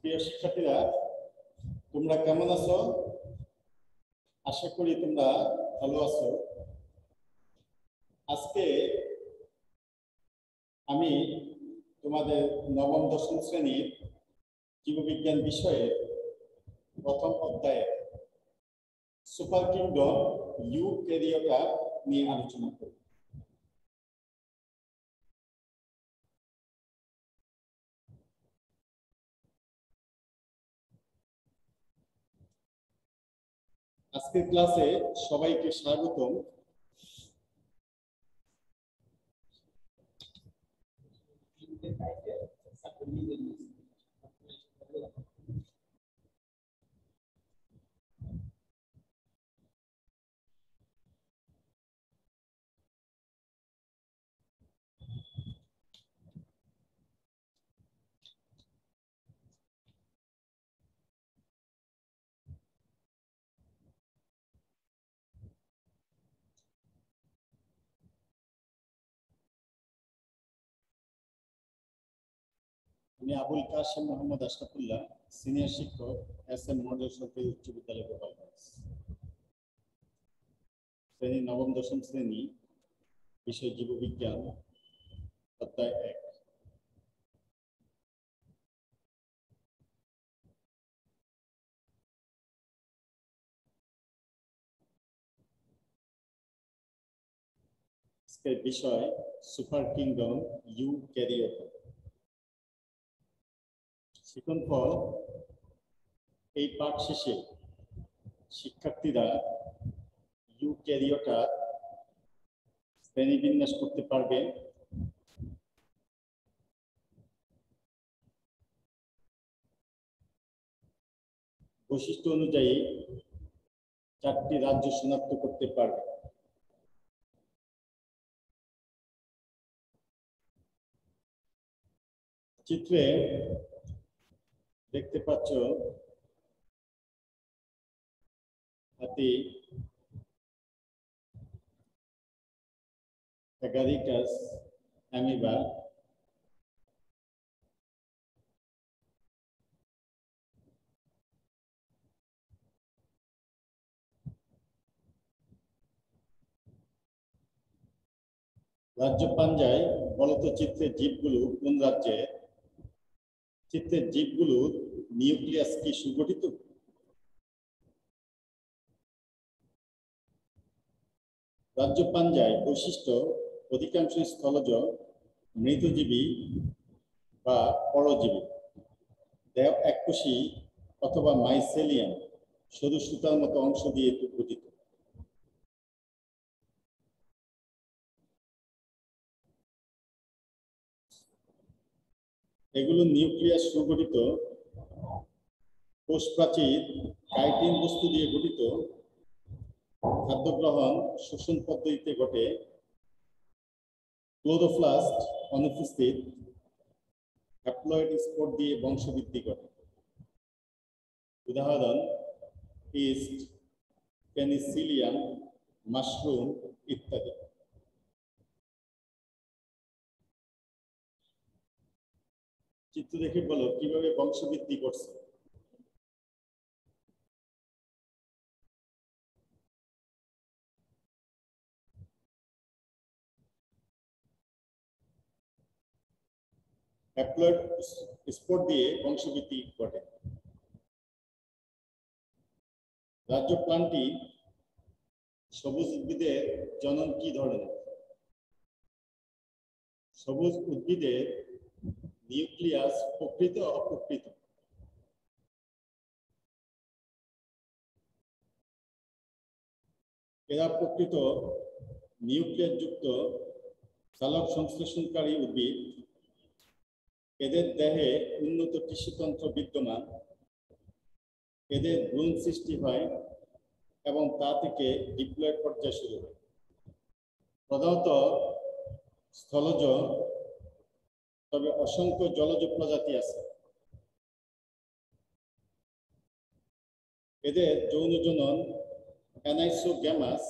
প্রিয় শিক্ষার্থীরা, তোমরা কেমন আছো? আশা করি তোমরা ভালো আছো। আজকে আমি তোমাদের নবম, দশম শ্রেণির জীববিজ্ঞান বিষয়ে প্রথম অধ্যায়ে সুপার কিংডম ইউ ক্যারিওটা নিয়ে আলোচনা করব। আজকের ক্লাসে সবাইকে স্বাগতম। আমি আবুল কাশেম মোহাম্মদ আশরাফুল্লাহ, সিনিয়র শিক্ষক, এস এম মডেল সরকারি উচ্চ বিদ্যালয় গোপালগঞ্জ শ্রেণি নবম, দশম শ্রেণি, বিষয় জীববিজ্ঞান, অধ্যায় এক। বিষয়, সুপার কিংডম, ইউ ক্যারিওটা শিখন ফল এই পাঠ শেষে শিক্ষার্থীরা ইউ ক্যারিওটা শ্রেণীবিন্যাস করতে পারবে। বৈশিষ্ট্য অনুযায়ী চারটি রাজ্য শনাক্ত করতে পারবে। চিত্রে দেখতে পাচ্ছ? হাতি এগারিকাস অ্যামিবা রাজ্য পাঞ্জায় বলতো চিত্রের জীবগুলো কোন রাজ্যে? চিত্রের জীবগুলোর নিউক্লিয়াস কি সুগঠিত? রাজ্য পাঞ্জায় বৈশিষ্ট্য, অধিকাংশ স্থলজ মৃতজীবী বা পরজীবী। দেহ এককোষী অথবা মাইসেলিয়াম সরু সুতার মতো অংশ দিয়ে গঠিত এগুলো নিউক্লিয়াস সুগঠিত কোষ প্রাচীর কাইটিন বস্তু দিয়ে গঠিত। খাদ্য গ্রহণ শোষণ পদ্ধতিতে ঘটে। ক্লোরোপ্লাস্ট অনুপস্থিত। হ্যাপ্লয়েড স্পোর দিয়ে বংশবৃদ্ধি ঘটে। উদাহরণ, ইস্ট পেনিসিলিয়াম মাশরুম ইত্যাদি। চিত্র দেখে বলো, কীভাবে বংশবৃদ্ধি করছে? হ্যাপ্লয়েড স্পোর দিয়ে বংশবৃদ্ধি ঘটে। রাজ্য প্লান্টটি সবুজ উদ্ভিদের জনন কি ধরনের? সবুজ উদ্ভিদের নিউক্লিয়াস প্রকৃত অপ্রকৃত? এরা প্রকৃত? নিউক্লিয়াস যুক্ত চালক সংশ্লেষণকারী উদ্ভিদ। এদের দেহে উন্নত টিস্যুতন্ত্র বিদ্যমান। এদের ভ্রূণ সৃষ্টি হয় এবং তা থেকে ডিপ্লয়েড পর্যায় শুরু হয়। প্রধানত স্থলজ তবে অসংখ্য জলজ প্রজাতি আছে। এদের যৌন জনন অ্যানাইসোগ্যামাস